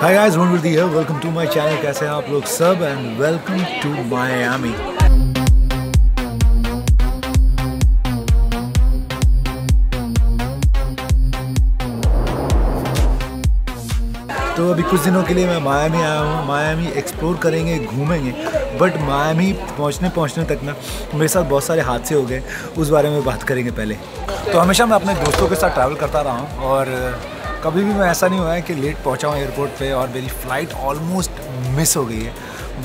Hi guys will here welcome to my channel कैसे हैं आप लोग सब? एंड वेलकम टू मायामी तो अभी कुछ दिनों के लिए मैं मायामी आया हूँ। मायामी एक्सप्लोर करेंगे, घूमेंगे। बट मायामी पहुँचने पहुँचने तक ना मेरे साथ बहुत सारे हादसे हो गए। उस बारे में बात करेंगे पहले। तो हमेशा मैं अपने दोस्तों के साथ ट्रैवल करता रहा हूँ और कभी भी मैं ऐसा नहीं हुआ है कि लेट पहुँचा हूँ एयरपोर्ट पे और मेरी फ़्लाइट ऑलमोस्ट मिस हो गई है।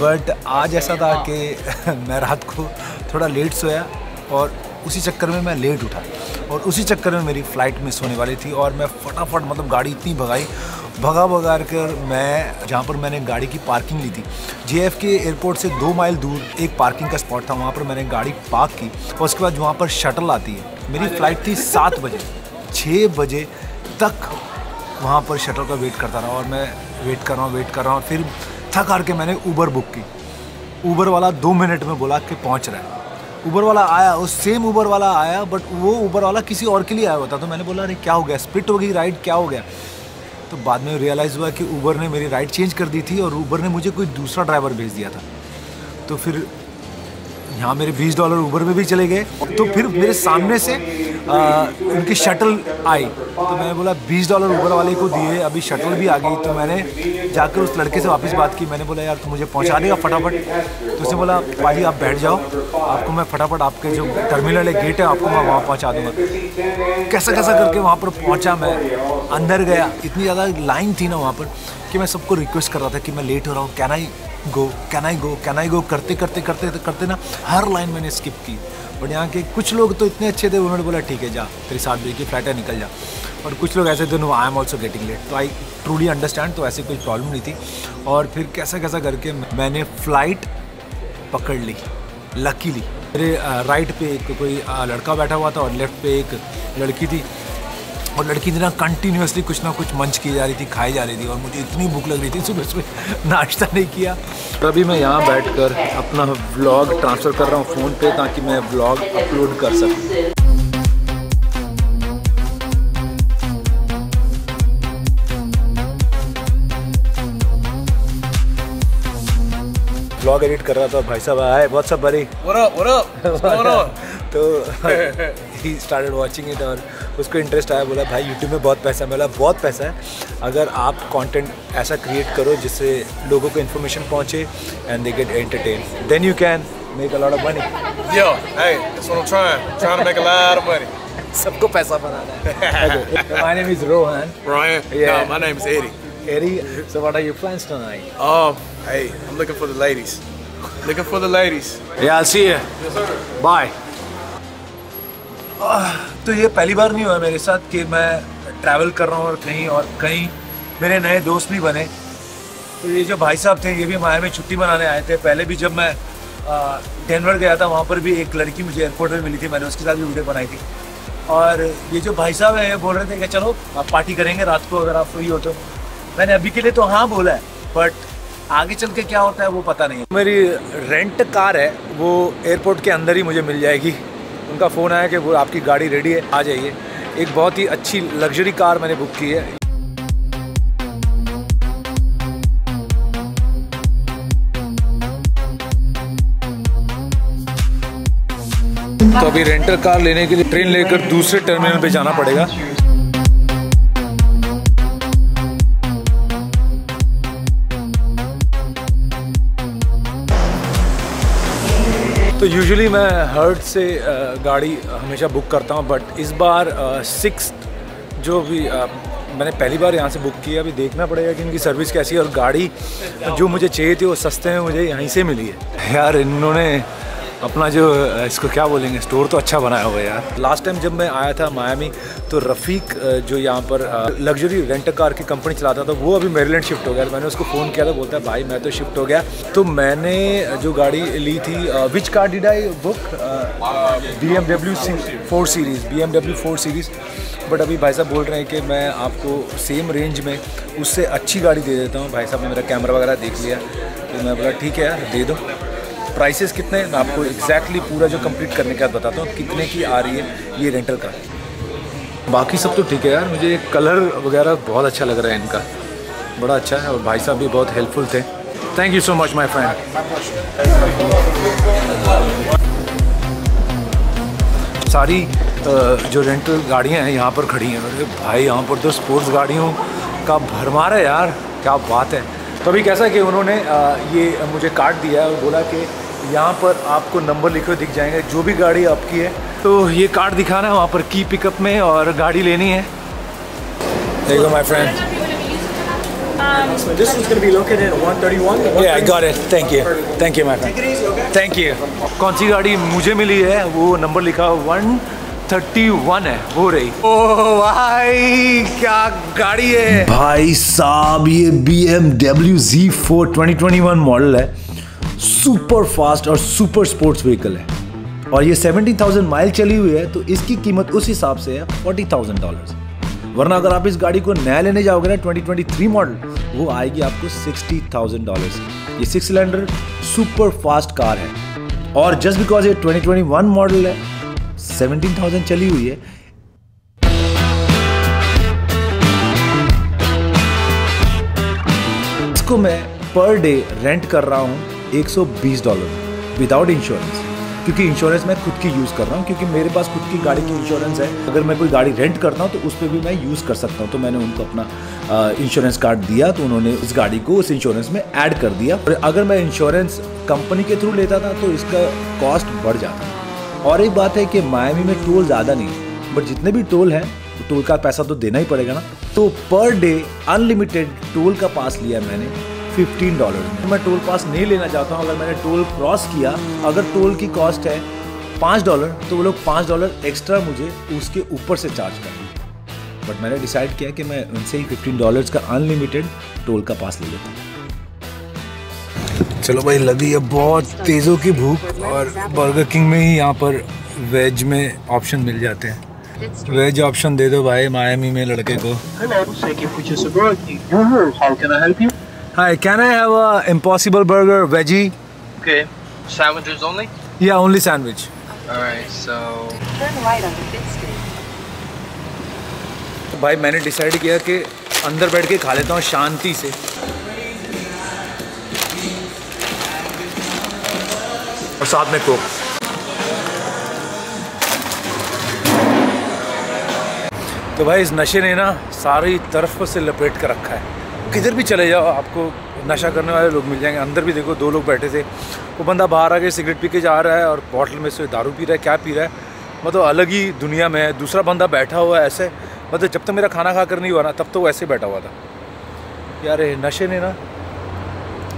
बट आज ऐसा था कि मैं रात को थोड़ा लेट सोया और उसी चक्कर में मैं लेट उठा और उसी चक्कर में मेरी फ़्लाइट मिस होने वाली थी और मैं फटाफट मतलब गाड़ी इतनी भगाई भगा भगा कर मैं जहाँ पर मैंने गाड़ी की पार्किंग ली थी। जे के एयरपोर्ट से दो माइल दूर एक पार्किंग का स्पॉट था वहाँ पर मैंने गाड़ी पार्क की और उसके बाद वहाँ पर शटल आती है। मेरी फ़्लाइट थी सात बजे छः बजे तक वहाँ पर शटल का वेट करता रहा और मैं वेट कर रहा हूँ वेट कर रहा हूँ फिर थक हार के मैंने ऊबर बुक की। ऊबर वाला दो मिनट में बोला कि पहुँच रहा है। ऊबर वाला आया, उस सेम ऊबर वाला आया बट वो ऊबर वाला किसी और के लिए आया होता। तो मैंने बोला, अरे, क्या हो गया? स्पिट हो गई राइड क्या हो गया? तो बाद में रियलाइज़ हुआ कि ऊबर ने मेरी राइड चेंज कर दी थी और ऊबर ने मुझे कोई दूसरा ड्राइवर भेज दिया था। तो फिर यहाँ मेरे 20 डॉलर ऊबर में भी चले गए। तो फिर मेरे सामने से आ, उनकी शटल आई। तो मैंने बोला 20 डॉलर ऊबर वाले को दिए अभी शटल भी आ गई। तो मैंने जाकर उस लड़के से वापस बात की। मैंने बोला यार तू मुझे पहुँचा देगा फटाफट। तो उसने बोला भाई आप बैठ जाओ। आपको मैं फटाफट आपके जो टर्मिनल है गेट है आपको मैं वहाँ पहुँचा दूँगा। कैसा कैसा करके वहाँ पर पहुँचा मैं। अंदर गया। इतनी ज़्यादा लाइन थी ना वहाँ पर। कि मैं सबको रिक्वेस्ट कर रहा था कि मैं लेट हो रहा हूँ can I go can I go can I go करते करते करते करते ना हर लाइन मैंने स्किप की। बट यहाँ के कुछ लोग तो इतने अच्छे थे उन्होंने बोला, ठीक है, जा, तेरी सात बजे की फ़्लाइट है, निकल जा। और कुछ लोग ऐसे थे no I am also getting late तो आई ट्रूली अंडरस्टैंड तो ऐसी कोई प्रॉब्लम नहीं थी। और फिर कैसा कैसा करके मैंने फ़्लाइट पकड़ ली लकीली मेरे राइट पे एक कोई लड़का बैठा हुआ था और लेफ़्ट पे एक लड़की थी। और लड़की ना कंटिन्यूसली कुछ ना कुछ मंच की जा रही थी खाई जा रही थी और मुझे इतनी भूख लग रही थी सुबह सुबह नाश्ता नहीं किया। अभी मैं यहाँ बैठकर अपना व्लॉग ट्रांसफ़र कर रहा हूँ फ़ोन पे ताकि मैं व्लॉग अपलोड कर सकूँ। ब्लॉग एडिट कर रहा था भाई साहब आए बहुत सब बड़ी तो ही स्टार्टेड वाचिंग इट और उसको इंटरेस्ट आया बोला भाई यूट्यूब में बहुत पैसा मिला बहुत पैसा है। अगर आप कंटेंट ऐसा क्रिएट करो जिससे लोगों को इन्फॉर्मेशन पहुँचे and they get entertain then you can make a off money सबको पैसा बनाना है। Looking for the ladies. Yeah, I'll see you. Yes, sir. Bye. तो ये पहली बार नहीं हुआ मेरे साथ कि मैं ट्रैवल कर रहा हूँ और कहीं और कहीं मेरे नए दोस्त भी बने। तो ये जो भाई साहब थे, ये भी माया में छुट्टी मनाने आए थे। पहले भी जब मैं डेनवर गया था, वहाँ पर भी एक लड़की मुझे एयरपोर्ट में मिली थी। मैंने उसके साथ भी वीडियो बनाई थी। और ये जो भाई साहब हैं बोल रहे थे कि चलो, आप पार्टी करेंगे रात को अगर आप फ्री हो तो। मैंने अभी के लिए तो हाँ बोला है बट आगे चल के क्या होता है वो पता नहीं मेरी रेंट कार है, वो एयरपोर्ट के अंदर ही मुझे मिल जाएगी। उनका फ़ोन आया कि वो आपकी गाड़ी रेडी है, आ जाइए। एक बहुत ही अच्छी लग्जरी कार मैंने बुक की है। तो अभी रेंटर कार लेने के लिए ट्रेन लेकर दूसरे टर्मिनल पे जाना पड़ेगा। तो यूजुअली मैं हर्ट से गाड़ी हमेशा बुक करता हूँ बट इस बार सिक्स जो भी मैंने पहली बार यहाँ से बुक किया अभी देखना पड़ेगा कि इनकी सर्विस कैसी है और गाड़ी जो मुझे चाहिए थी वो सस्ते में मुझे यहीं से मिली है। यार इन्होंने अपना जो इसको क्या बोलेंगे, स्टोर तो अच्छा बनाया हुआ है यार। लास्ट टाइम जब मैं आया था मायामी तो रफ़ीक जो यहाँ पर लग्जरी रेंट कार की कंपनी चलाता था, वो अभी मेरीलैंड शिफ्ट हो गया। मैंने उसको फ़ोन किया था, बोलता है, भाई, मैं तो शिफ्ट हो गया। तो मैंने जो गाड़ी ली थी which car did I book B M W four series B M W four series but अभी भाई साहब बोल रहे हैं कि मैं आपको सेम रेंज में उससे अच्छी गाड़ी दे देता हूँ। भाई साहब ने मेरा कैमरा वगैरह देख लिया। तो मैं बोला, ठीक है यार, दे दो। प्राइसेस कितने मैं आपको एग्जैक्टली पूरा जो कंप्लीट करने के बाद बताता हूँ, कितने की आ रही है ये रेंटल का बाकी सब तो ठीक है यार, मुझे कलर वगैरह बहुत अच्छा लग रहा है इनका। बड़ा अच्छा है और भाई साहब भी बहुत हेल्पफुल थे। Thank you so much my friend सारी जो रेंटल गाड़ियाँ हैं यहाँ पर खड़ी हैं। अरे भाई, यहाँ पर तो स्पोर्ट्स गाड़ियों का भरमार है यार। क्या बात है। तो अभी कैसा कि उन्होंने ये मुझे कार्ड दिया है और बोला कि यहाँ पर आपको नंबर लिखे हुए दिख जाएँगे जो भी गाड़ी आपकी है तो ये कार्ड दिखाना है वहाँ पर की पिकअप में और गाड़ी लेनी है देखो my friend Um, so this one's going to be located at 131. Yeah, I got it. Thank you. Thank you, my friend. Take it? Thank you. कौन सी गाड़ी मुझे मिली है वो नंबर लिखा वन थर्टी वन है वो रही ओ भाई क्या गाड़ी है भाई साहब ये B M W G four twenty twenty one model है सुपर फास्ट और सुपर स्पोर्ट्स व्हीकल है। और ये सेवेंटी थाउज़ेंड माइल चली हुई है तो इसकी कीमत उस हिसाब से है फोर्टी थाउज़ेंड डॉलर वरना अगर आप इस गाड़ी को नया लेने जाओगे ना 2023 मॉडल वो आएगी आपको सिक्सटी थाउज़ेंड डॉलर ये six cylinder super fast car है। और जस्ट बिकॉज़ ये 2021 मॉडल है 17,000 चली हुई है। इसको मैं पर डे रेंट कर रहा हूँ। 120 डॉलर विदाउट इंश्योरेंस क्योंकि इंश्योरेंस मैं खुद की यूज़ कर रहा हूँ, क्योंकि मेरे पास खुद की गाड़ी की इंश्योरेंस है। अगर मैं कोई गाड़ी रेंट करता हूँ तो उस पर भी मैं यूज़ कर सकता हूँ। तो मैंने उनको अपना इंश्योरेंस कार्ड दिया तो उन्होंने इस गाड़ी को उस इंश्योरेंस में ऐड कर दिया। और अगर मैं इंश्योरेंस कंपनी के थ्रू लेता था तो इसका कॉस्ट बढ़ जाता। और एक बात है कि मायामी में टोल ज़्यादा नहीं बट जितने भी टोल हैं टोल का पैसा तो देना ही पड़ेगा ना। तो पर डे अनलिमिटेड टोल का पास लिया मैंने। फिफ्टीन डॉलर मैं टोल पास नहीं लेना चाहता हूँ अगर मैंने टोल क्रॉस किया अगर टोल की कॉस्ट है पाँच डॉलर तो वो लोग पाँच डॉलर एक्स्ट्रा मुझे उसके ऊपर से चार्ज करेंगे बट मैंने डिसाइड किया कि मैं उनसे ही फिफ्टीन डॉलर्स का अनलिमिटेड टोल का पास ले लेता हूँ। चलो भाई लगी है बहुत तेज़ों की भूख और बर्गर किंग में ही यहाँ पर वेज में ऑप्शन मिल जाते हैं। वेज ऑप्शन दे दो भाई मायामी में लड़के को। Hi, can I have a impossible burger veggie? Okay. Sandwiches only? Yeah, only sandwich. Alright, so... Turn right on the Fifth Street. तो भाई मैंने डिसाइड किया कि अंदर बैठ के खा लेता हूँ शांति से और साथ में कोक तो भाई इस नशे ने ना सारी तरफ़ से लपेट कर रखा है किधर भी चले जाओ आपको नशा करने वाले लोग मिल जाएँगे। अंदर भी देखो दो लोग बैठे थे। वो बंदा बाहर आके सिगरेट पी के जा रहा है और बॉटल में से दारू पी रहा है क्या पी रहा है? मतलब अलग ही दुनिया में है। दूसरा बंदा बैठा हुआ है ऐसे। मतलब जब तक मेरा खाना खा कर नहीं हुआ ना तब तो वो ऐसे बैठा हुआ था। यार नशे ने ना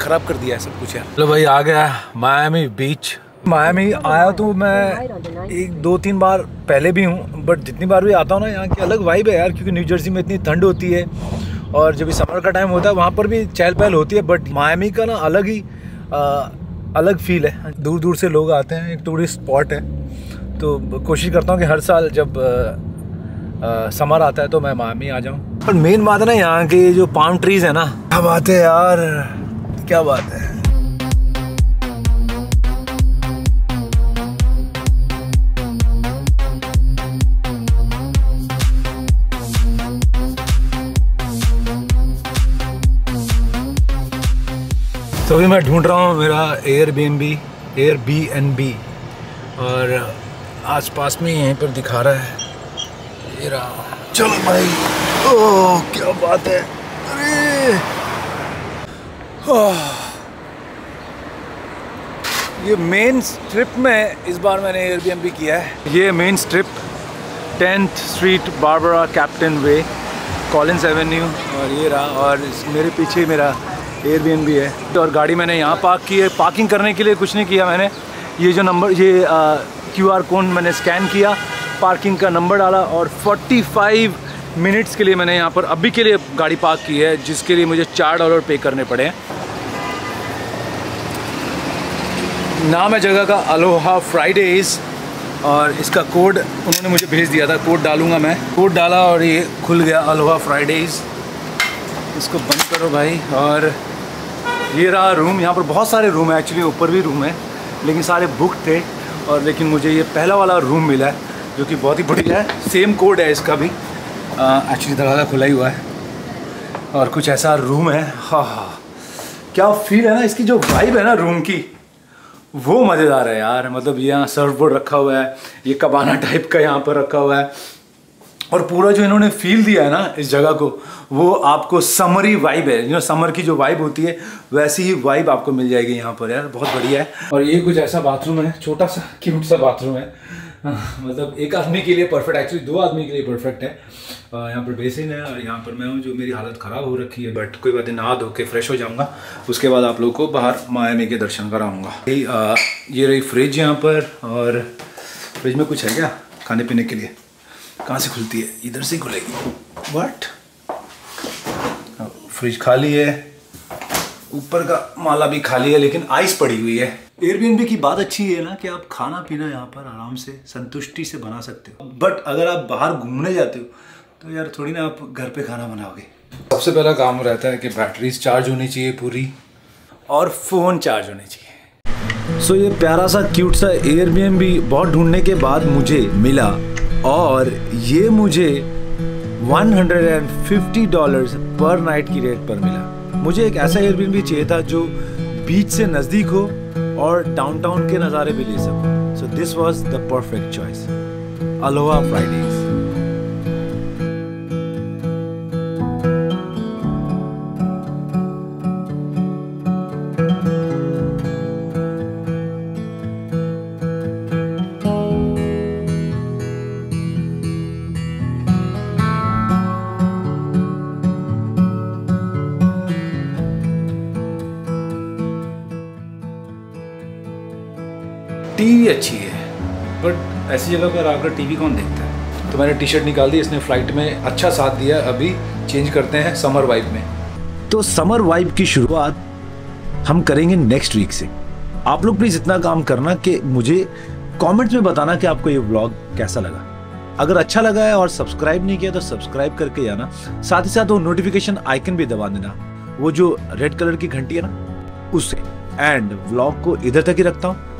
ख़राब कर दिया है सब कुछ यार। चलो भाई आ गया मायामी बीच। मायामी आया तो मैं एक दो तीन बार पहले भी हूँ बट जितनी बार भी आता हूँ ना यहाँ की अलग वाइब है यार क्योंकि न्यू जर्सी में इतनी ठंड होती है। और जब भी समर का टाइम होता है वहाँ पर भी चहल पहल होती है बट मायामी का ना अलग ही आ, अलग फील है। दूर दूर से लोग आते हैं एक टूरिस्ट स्पॉट है। तो कोशिश करता हूँ कि हर साल जब आ, आ, समर आता है तो मैं मायामी आ जाऊँ। पर मेन बात है ना यहाँ के जो पाम ट्रीज़ है ना क्या बात है यार क्या बात है। मैं ढूंढ रहा हूँ मेरा air B N B air B N B और आस पास में यहीं पर दिखा रहा है। चलो भाई। ओह, क्या बात है। अरे। ये मेन स्ट्रिप में इस बार मैंने एयर बी किया है। ये main strip tenth street Barbara captain way Collins avenue और ये रहा, और मेरे पीछे मेरा एयरबीएनबी है। और गाड़ी मैंने यहाँ पार्क की है। पार्किंग करने के लिए कुछ नहीं किया मैंने। ये जो नंबर ये क्यू आर कोड मैंने स्कैन किया। पार्किंग का नंबर डाला और 45 मिनट्स के लिए मैंने यहाँ पर अभी के लिए गाड़ी पार्क की है, जिसके लिए मुझे चार डॉलर पे करने पड़े हैं। नाम है जगह का अलोहा फ्राइडेज़ और इसका कोड उन्होंने मुझे भेज दिया था। कोड डालूँगा मैं। कोड डाला और ये खुल गया अलोहा फ्राइडेज़ इसको बंद करो भाई और ये रहा रूम यहाँ पर बहुत सारे रूम है एक्चुअली ऊपर भी रूम है, लेकिन सारे बुक थे, और लेकिन मुझे ये पहला वाला रूम मिला है, जो कि बहुत ही बढ़िया है सेम कोड है इसका भी। एक्चुअली दरवाज़ा खुला ही हुआ है, और कुछ ऐसा रूम है हाँ हाँ। क्या फील है ना, इसकी जो वाइब है ना रूम की, वो मज़ेदार है यार मतलब यहाँ सर्फ बोर्ड रखा हुआ है, ये कबाना टाइप का यहाँ पर रखा हुआ है और पूरा जो इन्होंने फील दिया है ना इस जगह को, वो आपको समरी वाइब है। यू नो समर की जो वाइब होती है, वैसी ही वाइब आपको मिल जाएगी यहाँ पर यार। बहुत बढ़िया है। और ये कुछ ऐसा बाथरूम है, छोटा सा क्यूट सा बाथरूम है। मतलब एक आदमी के लिए परफेक्ट एक्चुअली दो आदमी के लिए परफेक्ट है। यहाँ पर बेसिन है और यहाँ पर मैं हूँ जो मेरी हालत ख़राब हो रखी है बट कोई बात नहीं, नहा धो के फ्रेश हो जाऊँगा। उसके बाद आप लोगों को बाहर माया मायामी के दर्शन कराऊँगा। ये रही फ्रिज यहाँ पर और फ्रिज में कुछ है क्या खाने पीने के लिए? कहाँ से खुलती है? इधर से खुलेगी। वट फ्रिज खाली है। ऊपर का माला भी खाली है लेकिन आइस पड़ी हुई है। एयरबीएनबी की बात अच्छी है ना कि आप खाना पीना यहाँ पर आराम से संतुष्टि से बना सकते हो। बट अगर आप बाहर घूमने जाते हो तो यार थोड़ी ना आप घर पे खाना बनाओगे। सबसे पहला काम रहता है कि बैटरीज चार्ज होनी चाहिए पूरी। और फ़ोन चार्ज होने चाहिए। सो so, ये प्यारा सा क्यूट सा एयरबीएनबी बहुत ढूँढने के बाद मुझे मिला। और ये मुझे 150 डॉलर्स पर नाइट की रेट पर मिला। मुझे एक ऐसा एयरबिन भी चाहिए था जो बीच से नज़दीक हो और डाउनटाउन के नज़ारे भी ले सको। So this was the perfect choice aloha Fridays TV अच्छी है बट ऐसी जगह पर आकर टीवी कौन देखता है? तो मैंने टी शर्ट निकाल दी, इसने फ़्लाइट में अच्छा साथ दिया, अभी चेंज करते हैं समर वाइब में। तो समर वाइब की शुरुआत हम करेंगे नेक्स्ट वीक से। आप लोग प्लीज़ इतना काम करना कि मुझे कमेंट्स में बताना कि आपको ये व्लॉग कैसा लगा। अगर अच्छा लगा है और सब्सक्राइब नहीं किया तो सब्सक्राइब करके आना साथ ही साथ वो नोटिफिकेशन आइकन भी दबा देना। वो जो रेड कलर की घंटी है ना उससे एंड व्लॉग को इधर तक ही रखता हूँ।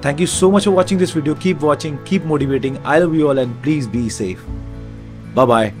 Thank you so much for watching this video. Keep watching, keep motivating. I love you all and please be safe. Bye bye.